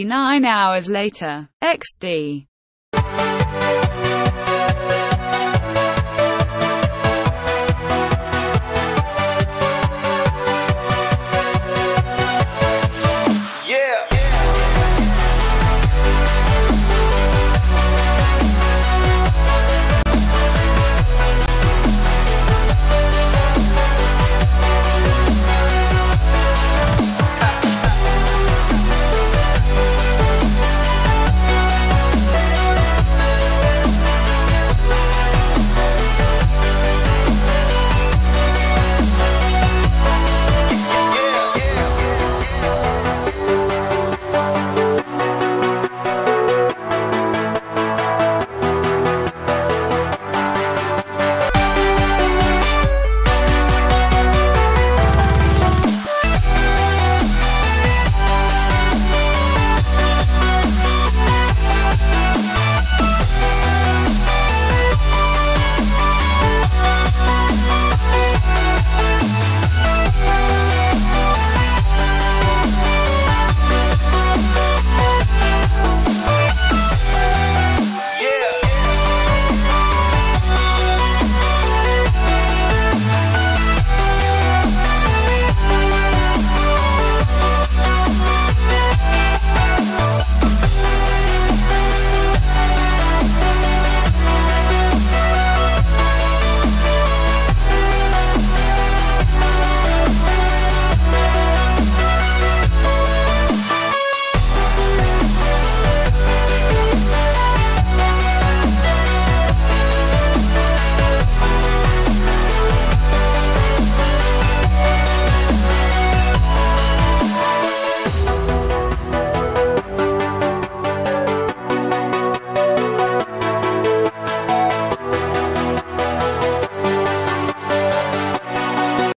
29 hours later. XD